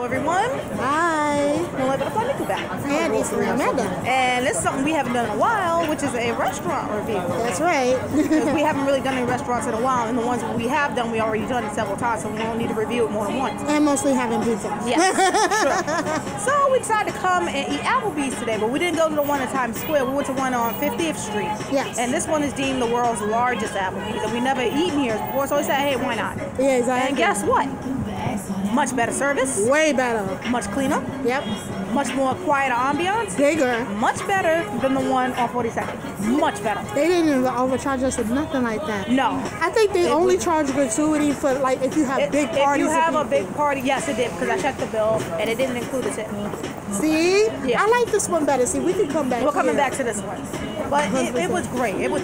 Hello everyone. Hi. Moonlight Butterfly back. And it's Amanda. And this is something we haven't done in a while, which is a restaurant review. That's right. Because we haven't really done any restaurants in a while, and the ones we have done, we already done it several times, so we don't need to review it more than once. and mostly having pizza. Yes, sure. So we decided to come and eat Applebee's today, but we didn't go to the one in Times Square. We went to one on 50th Street. Yes. And this one is deemed the world's largest Applebee's, and we never eaten here before, so we said, hey, why not? Yeah, exactly. And guess what? Much better service, Way better. much cleaner, Yep. much more quieter ambiance. Bigger. much better than the one on 42nd. Much better. They didn't even overcharge us with nothing like that. No. I think they only charge gratuity for like if you have If, big if you have a big party, yes, it did because I checked the bill and it didn't include the tip. See? Yeah. I like this one better. See, we can come back. We're coming here. back to this one, but it, it was great. It was,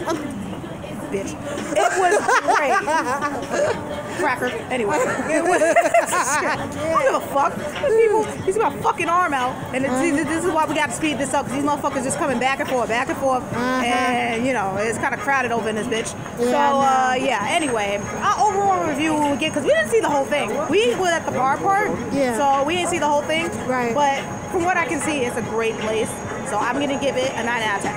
bitch. It was great. Cracker. Anyway, it was. I don't give a fuck. These people, he's got fucking arm out, and it, Uh-huh. this is why we got to speed this up because these motherfuckers just coming back and forth, back and forth, and you know it's kind of crowded over in this bitch. Uh-huh. Yeah, so uh, yeah. Anyway, our overall review we would get because we didn't see the whole thing. We were at the bar part, Yeah. so we didn't see the whole thing. Right. But from what I can see, it's a great place. So I'm gonna give it a nine out of ten.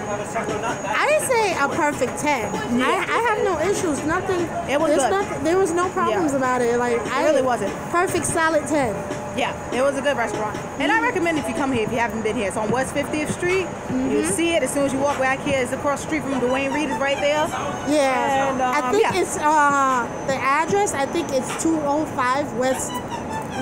I didn't say a perfect ten. I, I have no issues. Nothing. It was good. Nothing, there was no problems Yeah. about it. Like I really wasn't. Perfect solid ten. Yeah, it was a good restaurant. And I recommend if you come here, if you haven't been here, it's on West 50th Street. Mm-hmm. You'll see it as soon as you walk back here. It's across the street from Duane Reade, is right there. Yeah. And, I um, think yeah. it's uh the address. I think it's two oh five West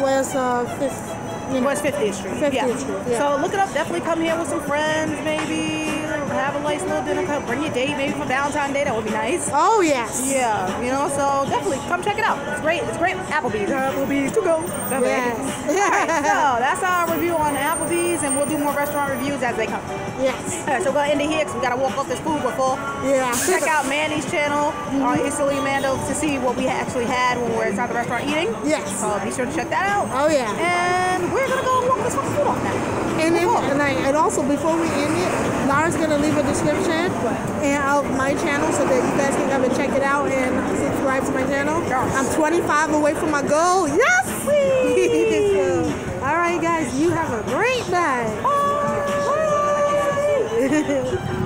West uh fifth. You know. West 50th Street. 50th yeah. Street, yeah. So look it up. Definitely come here with some friends, maybe have a nice little dinner. Come bring your date, maybe for Valentine's Day. That would be nice. Oh yes. Yeah, you know, so definitely come check it out. It's great. It's great. Applebee's. Applebee's to go. Yes. So that's our review on Applebee's, and we'll do more restaurant reviews as they come. yes. All right, so we're gonna end it here because we gotta walk off this food before. Yeah. Check out Manny's channel on Easterlingamanda to see what we actually had when we were inside the restaurant eating. Yes. So be sure to check that out. Oh yeah. And we're gonna go walk this fucking food off now. And and, also before we end it, Lara's gonna leave a description and of my channel so that you guys can come and check it out and subscribe to my channel. Yes. I'm 25 away from my goal. Yes. so, all right, guys, you have a great night. Bye. Bye.